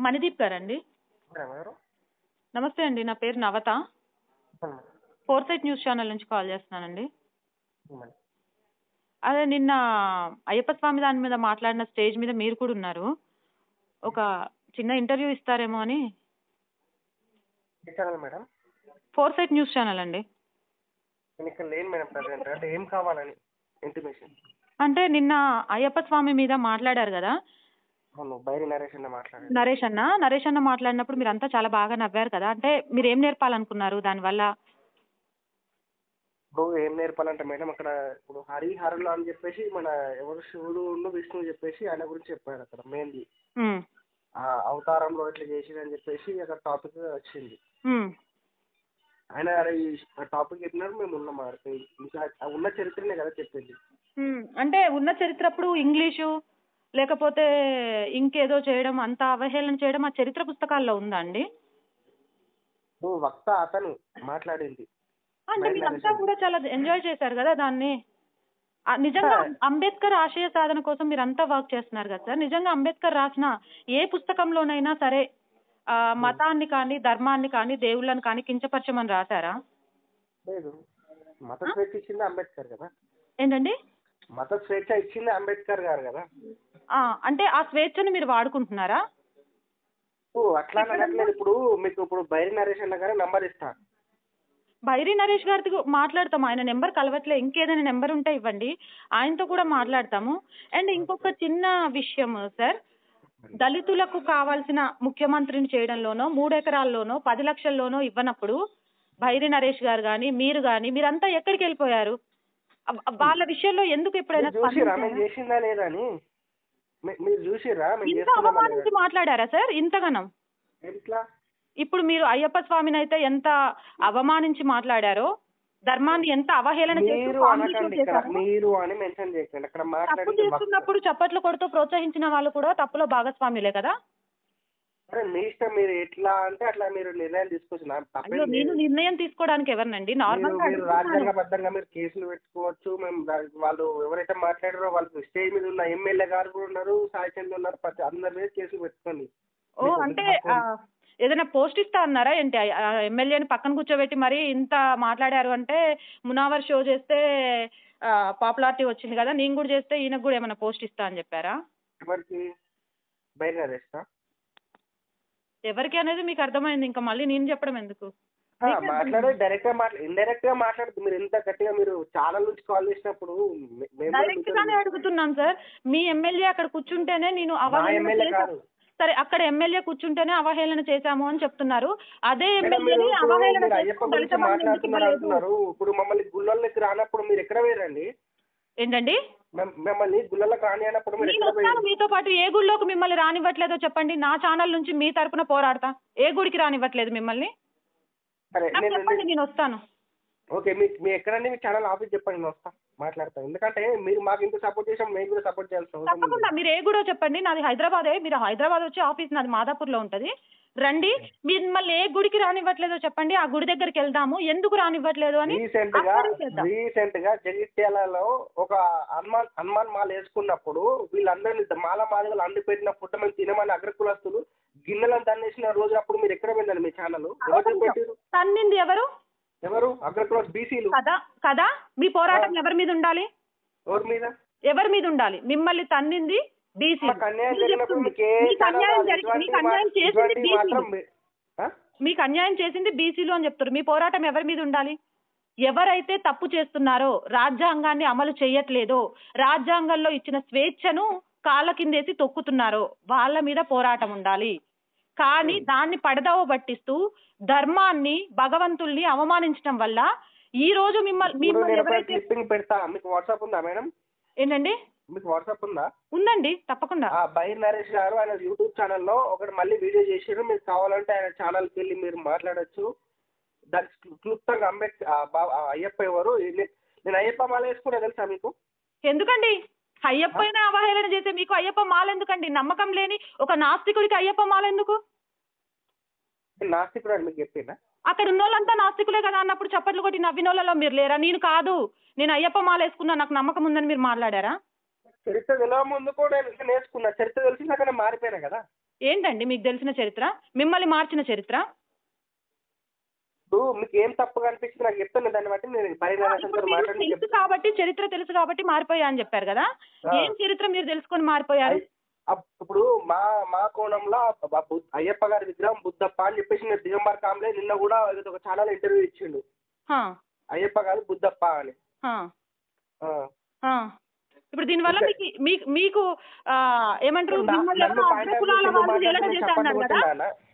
మణిదీప్ గారండి. నమస్తే అండి నా పేరు Navata. Four site news channel నుంచి కాల్ చేస్తున్నానండి. అదే నిన్న అయ్యప్ప స్వామి దాని మీద మాట్లాడిన స్టేజ్ మీద మీరు కూడా ఉన్నారు. ఒక చిన్న ఇంటర్వ్యూ ఇస్తారేమో అని. Madam? Four site news channel అండి. ఏం కావాలని? ఇంటిమేషన్. అంటే నిన్న అయ్యప్ప స్వామి మీద మాట్లాడారు కదా. అవును బైరి నరేష్ అన్న మాట్లాడారు నరేష్ అన్న? నరేష్ అన్న మాట్లాడినప్పుడు మీరంతా చాలా బాగా నవ్వారు కదా. అంటే మీరు ఏం నేర్పాలనుకున్నారు దానివల్ల? ఇప్పుడు ఏం నేర్పాలంటే మేడం అక్కడ ఇప్పుడు హరి హరులు అని చెప్పేసి మన ఎవరు శివుడు ఉన్ను విష్ణువు చెప్పేసి ఆయన గురించి చెప్పారు అక్కడ మెయిన్లీ. ఆ అవతారంలో ఇట్లా చేసిందని చెప్పేసి అక్కడ టాపిక్ వచ్చింది. ఆయన టాపిక్ చెప్పినారు మేము ఉన్నాం ఇంకా ఉన్న చరిత్రనే కదా చెప్పింది. అంటే ఉన్న చరిత్ర అప్పుడు ఇంగ్లీషు లేకపోతే ఇంకేదో చేయడం అంత అవహేళన చేయడం ఆ చరిత్ర పుస్తకాల్లో ఉందా అండి వక్త అతను మాట్లాడింది. అంటే. కూడా చాలా ఎంజాయ్ చేశారు కదా దాన్ని? నిజంగా. అంబేద్కర్ ఆశయ సాధన కోసం మీరు అంతా వర్క్ చేస్తున్నారు కదా సార్? నిజంగా అంబేద్కర్ రాసిన ఏ పుస్తకంలోనైనా సరే ఆ, మతాన్ని కానీ ధర్మాన్ని కానీ దేవుళ్ళని కానీ కించపరచమని రాశారా? లేదు. మత స్వేచ్ఛ ఇచ్చింది అంబేద్కర్ కదా. ఏంటండి? మత స్వేచ్ఛ ఇచ్చింది అంబేద్కర్ గారు కదా? అంటే ఆ స్వేచ్ఛను మీరు వాడుకుంటున్నారా? అట్లా అని అనట్లేదు ఇప్పుడు మీకు ఇప్పుడు బైరి నరేష్ అన్న గారి నంబర్ ఇస్తా. బైరి నరేష్ గారితో మాట్లాడతాము. ఆయన నెంబర్ కలవట్లే. ఇంకేదైనా నెంబర్ ఉంటే ఇవ్వండి. ఆయనతో కూడా మాట్లాడతాము. అండ్ ఇంకొక చిన్న విషయం సార్. దళితులకు కావాల్సిన ముఖ్యమంత్రిని చేయడంలోనో మూడు ఎకరాల్లోనో పది లక్షల్లోనో ఇవ్వనప్పుడు బైరి నరేష్ గారు కానీ మీరు కానీ మీరంతా ఎక్కడికి వెళ్ళిపోయారు? వాళ్ళ విషయంలో ఎందుకు ఎప్పుడైనా చూసిరా? మేము స్పందించారా? చేసిందా లేదా అని? మీరు చూసిరా? ఇంత అవమానించి మాట్లాడారా సార్? ఇంతగానం? ఎట్లా ఇప్పుడు మీరు అయ్యప్ప స్వామిని అయితే ఎంత అవమానించి మాట్లాడారో ధర్మాన్ని ఎంత అవహేళన మీరు అని మెన్షన్ చేయకండి. అక్కడ తప్పు. చేస్తున్నప్పుడు చప్పట్లు కొడుతూ ప్రోత్సహించిన వాళ్ళు కూడా తప్పులో భాగస్వాములే కదా? మీ ఇష్టం మీరు ఎట్లా అంటే అట్లా మీరు నిర్ణయం తీసుకోవచ్చు నాకు తప్పేం అయ్యో నేను లేదు. నిర్ణయం తీసుకోవడానికి ఎవరినండి? నార్మల్ మీరు మీరు రాజ్యాంగబద్ధంగా మీరు కేసులు పెట్టుకోవచ్చు. మేము దా- వాళ్ళు ఎవరైతే మాట్లాడారో వాళ్ళు స్టేజ్ మీద ఉన్న ఎమ్మెల్యే గారు కూడా ఉన్నారు సాయి చంద్ర ఉన్నారు ప్రతి అందరి మీద కేసులు పెట్టుకోండి. ఓ మీకు అంటే ఆ, ఏదైనా పోస్ట్ ఇస్తా అన్నారా ఏంటి? ఎమ్మెల్యేని పక్కన కూర్చోబెట్టి మరి ఇంత మాట్లాడారు అంటే మునావర్ షో చేస్తే పాపులారిటీ వచ్చింది కదా నేను కూడా చేస్తే ఈయనకు కూడా ఏమైనా పోస్ట్ ఇస్తా అని చెప్పారా? ఎవరికి? బయట అరెస్టా ఎవరికి అనేది మీకు అర్థమైంది. ఇంకా మళ్ళీ నేను చెప్పడం ఎందుకు? మాట్లాడే డైరెక్ట్గా మాట్లా ఇండైరెక్ట్గా మాట్లాడుతూ మీరు ఎంత గట్టిగా మీరు ఛానల్ నుంచి కాల్ చేసినప్పుడు డైరెక్ట్ గానే అడుగుతున్నాను సార్. మీ ఎమ్మెల్యే అక్కడ కూర్చుంటేనే నేను అవహేళన కాదు. సరే అక్కడ ఎమ్మెల్యే కూర్చుంటేనే అవహేళన చేశాము అని చెప్తున్నారు. అదే ఎమ్మెల్యేని అవహేళన ఇప్పుడు మమ్మల్ని గుళ్ళల్లోకి రానప్పుడు మీరు ఎక్కడ పోయారండి? ఏంటండి? మమ్మల్ని మీరు నేను ఎక్కడ వస్తాను మీతో పాటు ఏ గుళ్ళోకి మిమ్మల్ని రానివ్వట్లేదో చెప్పండి. నా ఛానల్ నుంచి మీ తరపున పోరాడతా. ఏ గుడికి రానివ్వట్లేదు మిమ్మల్ని? సరే నాకు నేను చెప్పండి నేను వస్తాను. ఓకే మీ మీ ఎక్కడండి? మీ ఛానల్ ఆఫీస్ చెప్పండి నేను వస్తా మాట్లాడతాను ఎందుకంటే మీరు మాకు ఇంత సపోర్ట్ చేసాం మేము కూడా సపోర్ట్ చేయాల్సిన అవసరం తప్పకుండా మీరు ఏ గుడో చెప్పండి నాది హైదరాబాదే మీరు హైదరాబాద్ వచ్చి ఆఫీస్ నాది మాదాపూర్లో ఉంటుంది. రండి మిమ్మల్ని ఏ గుడికి రానివ్వట్లేదో చెప్పండి ఆ గుడి దగ్గరికి వెళ్దాము ఎందుకు రానివ్వట్లేదు అని రీసెంట్గా. రీసెంట్గా జగిత్యాలలో ఒక హనుమాన్ హనుమాన్ మాల వేసుకున్నప్పుడు వీళ్ళందరినీ మాల మాదిగలు అండి పెట్టిన ఫుడ్ మేము తినమని అగ్రకులస్తులు గిన్నెలను తన్నేసిన రోజు అప్పుడు మీరు ఎక్కడ పోయిందండి మీ ఛానల్? ఎవరు తన్నింది ఎవరు? ఎవరు? అగ్రకులస్ బీసీలు. కదా కదా? మీ పోరాటం ఎవరి మీద ఉండాలి? ఎవరి మీద? ఎవరి మీద ఉండాలి? మిమ్మల్ని తన్నింది బీసీ మాకు అన్యాయం? మీకు చేసింది బీసీలు. అని చెప్తారు మీ పోరాటం ఎవరి మీద ఉండాలి? ఎవరైతే తప్పు చేస్తున్నారో రాజ్యాంగాన్ని అమలు చేయట్లేదో రాజ్యాంగంలో ఇచ్చిన స్వేచ్ఛను కాళ్ళ కిందేసి తొక్కుతున్నారో వాళ్ళ మీద పోరాటం ఉండాలి. కానీ దాన్ని పడదవ పట్టిస్తూ ధర్మాన్ని భగవంతుల్ని అవమానించడం వల్ల ఈ రోజు మిమ్మల్ని పెడతా. మీకు వాట్సాప్ ఉందా మేడం? ఏంటండి? మీకు వాట్సాప్ ఉందా? ఉందండి తప్పకుండా. ఆ బైర్ నరేష్ గారు ఆయన యూట్యూబ్ ఛానల్లో ఒకటి మళ్ళీ వీడియో చేసారు మీకు కావాలంటే ఆయన ఛానల్కి వెళ్ళి మీరు మాట్లాడొచ్చు. క్లు- క్లుప్తంగా అంబేద్ ఆ బా- ఆ అయ్యప్ప ఎవరు? నేను అయ్యప్ప మాల వేసుకున్నా తెలుసా మీకు? ఎందుకండి? అయ్యప్పైన అవహేళన చేసే మీకు అయ్యప్ప మాల ఎందుకండి నమ్మకం లేని ఒక నాస్తికుడికి అయ్యప్ప మాల ఎందుకు నాస్తికుడు అని మీకు అక్కడ ఉన్న వాళ్ళంతా నాస్తికులే కదా అన్నప్పుడు చప్పట్లు కొట్టి నవ్వినోళ్ళలో మీరు లేరా? నేను కాదు. నేను అయ్యప్ప మాల వేసుకున్నా నాకు నమ్మకం ఉందని మీరు మాట్లాడారా? చరిత్ర నేను నేర్చుకున్నా. చరిత్ర మారిపోయినా కదా? ఏంటండి మీకు తెలిసిన చరిత్ర? మిమ్మల్ని మార్చిన చరిత్ర? ఇప్పుడు మీకు ఏం తప్పుగా అనిపించింది నాకు చెప్తాను దాన్ని బట్టి నేను తెలుసు కాబట్టి చరిత్ర తెలుసు కాబట్టి మారిపోయా అని చెప్పారు కదా. ఏం చరిత్ర మీరు తెలుసుకొని మారిపోయారు? ఇప్పుడు మా మా కోణంలో అయ్యప్ప గారి విగ్రహం బుద్ధప్ప అని చెప్పేసి నేను దిగంబర్ కాంబ్లే నిన్న కూడా ఏదో ఒక ఛానల్ ఇంటర్వ్యూ ఇచ్చిండు. అయ్యప్ప గారు బుద్ధప్ప అని. ఇప్పుడు దీనివల్ల మీకు మీకు ఏమంటారు?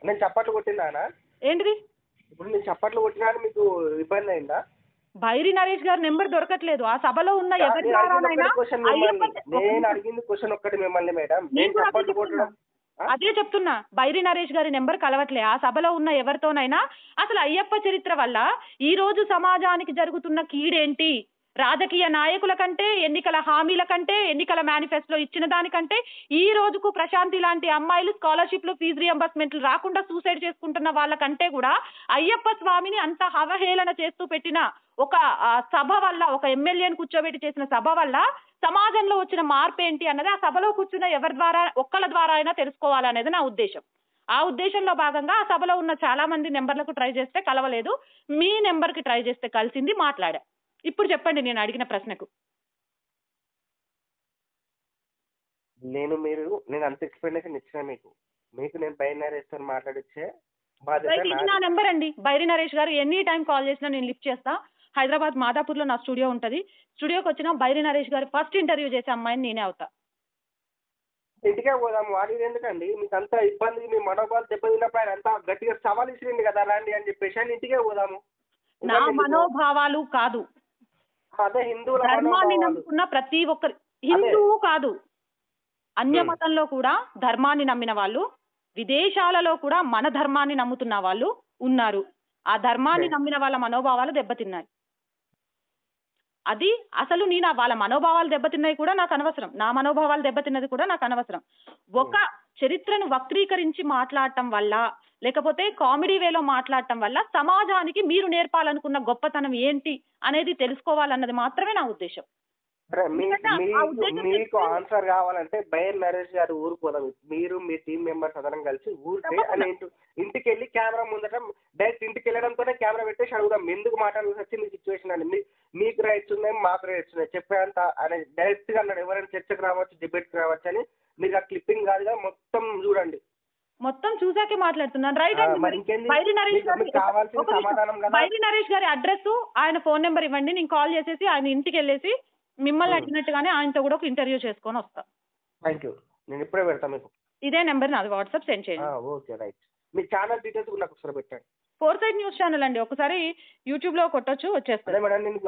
నేను చప్పట్లు కొట్టినానా ఏంటిది? ఇప్పుడు నేను చప్పట్లు కొట్టినా మీకు ఇబ్బంది అయిందా? బైరి నరేష్ గారి నెంబర్ దొరకట్లేదు. ఆ సభలో ఉన్న ఎవరి? అదే చెప్తున్నా. బైరి నరేష్ గారి నెంబర్ కలవట్లే. ఆ సభలో ఉన్న ఎవరితోనైనా అసలు అయ్యప్ప చరిత్ర వల్ల ఈ రోజు సమాజానికి జరుగుతున్న కీడేంటి? రాజకీయ నాయకుల కంటే ఎన్నికల హామీల కంటే ఎన్నికల మేనిఫెస్టోలో ఇచ్చిన దానికంటే ఈ రోజుకు ప్రశాంతి లాంటి అమ్మాయిలు స్కాలర్షిప్లు ఫీజు రియంబర్స్మెంట్లు రాకుండా సూసైడ్ చేసుకుంటున్న వాళ్ళకంటే కూడా అయ్యప్ప స్వామిని అంత అవహేళన చేస్తూ పెట్టిన ఒక సభ వల్ల ఒక ఎమ్మెల్యేని కూర్చోబెట్టి చేసిన సభ వల్ల సమాజంలో వచ్చిన మార్పు ఏంటి అన్నది ఆ సభలో కూర్చున్న ఎవరి ద్వారా ఒక్కళ్ళ ద్వారా అయినా తెలుసుకోవాలనేది నా ఉద్దేశం. ఆ ఉద్దేశంలో భాగంగా ఆ సభలో ఉన్న చాలా మంది నెంబర్లకు ట్రై చేస్తే కలవలేదు. మీ నెంబర్కి ట్రై చేస్తే కలిసింది మాట్లాడా. ఇప్పుడు చెప్పండి నేను అడిగిన ప్రశ్నకు. నేను మీరు నేను అంత ఎక్స్ప్లెనేషన్ ఇచ్చిన మీకు. మీకు నేను బయలుదేరేస్తాను మాట్లాడిచ్చే బాధ్యత రైట్ ఇది నా. నెంబర్ అండి. బైరి నరేష్ గారు ఎనీ టైం కాల్ చేసినా నేను లిఫ్ట్ చేస్తా. హైదరాబాద్ మాదాపూర్లో నా స్టూడియో ఉంటుంది. స్టూడియోకి వచ్చిన బైరి నరేష్ గారు ఫస్ట్ ఇంటర్వ్యూ చేసే అమ్మాయిని నేనే అవుతా. ఇంటికే పోదాం. వాడి ఎందుకండి? మీకు అంత ఇబ్బంది మీ మనోభావాలు దెబ్బతిన్నప్పుడు ఆయన అంత గట్టిగా సవాల్ ఇచ్చింది కదా రండి అని చెప్పేసి ఇంటికే పోదాము. నా? మనోభావాలు కాదు. అదే హిందువుల ధర్మాన్ని నమ్ముకున్న ప్రతి ఒక్కరు. హిందువు కాదు. అన్య. మతంలో కూడా ధర్మాన్ని నమ్మిన వాళ్ళు విదేశాలలో కూడా మన ధర్మాన్ని నమ్ముతున్న వాళ్ళు ఉన్నారు. ఆ ధర్మాన్ని. నమ్మిన వాళ్ళ మనోభావాలు దెబ్బతిన్నాయి. అది అసలు నేను వాళ్ళ మనోభావాలు దెబ్బతిన్నాయి కూడా నాకు అనవసరం. నా మనోభావాలు దెబ్బతిన్నది కూడా నాకు అనవసరం. ఒక చరిత్రను వక్రీకరించి మాట్లాడటం వల్ల లేకపోతే కామెడీ వేలో మాట్లాడటం వల్ల సమాజానికి మీరు నేర్పాలనుకున్న గొప్పతనం ఏంటి అనేది తెలుసుకోవాలన్నది మాత్రమే నా ఉద్దేశం. మీ- మీకు ఆన్సర్ కావాలంటే బయర్ నరేష్ గారు ఊరుకోదాం మీరు మీ టీం మెంబర్స్ అందరం కలిసి ఊరికే తప్పకుండా. అని ఇంటి- ఇంటికి వెళ్ళి కెమెరా ముందట డైరెక్ట్ ఇంటికి వెళ్ళడంతోనే కెమెరా పెట్టేసి అడుగుదాం. ఎందుకు మాట్లాడాల్సి వచ్చింది సిచ్యువేషన్ అని. మీ మీకు రైట్స్ ఉన్నాయి మాకు రైట్స్ ఉన్నాయి. చెప్పేంత అని డైరెక్ట్గా అన్నాడు. ఎవరైనా చర్చకు రావచ్చు డిబేట్కి రావచ్చు అని మీకు ఆ క్లిప్పింగ్ కాదుగా మొత్తం చూడండి. మొత్తం చూసాకే మాట్లాడుతున్నాను. రైట్ మరి? బైరి నరేష్ గారి కదా? బైరి నరేష్ గారి అడ్రస్ ఆయన ఫోన్ నెంబర్ ఇవ్వండి నేను కాల్ చేసేసి ఆయన ఇంటికి వెళ్ళేసి మిమ్మల్ని. అడిగినట్టుగానే ఆయనతో కూడా ఒక ఇంటర్వ్యూ చేసుకొని వస్తా. థ్యాంక్ యూ నేను ఇప్పుడే పెడతాను మీకు. ఇదే నెంబర్ నాది వాట్సాప్ సెండ్ చేయండి. Okay right. మీ ఛానల్ డీటెయిల్స్ కూడా నాకు ఒకసారి పెట్టండి. ఫోర్ సైడ్ న్యూస్ ఛానల్ అండి ఒకసారి యూట్యూబ్లో కొట్టొచ్చు వచ్చేస్తుంది మేడం నేను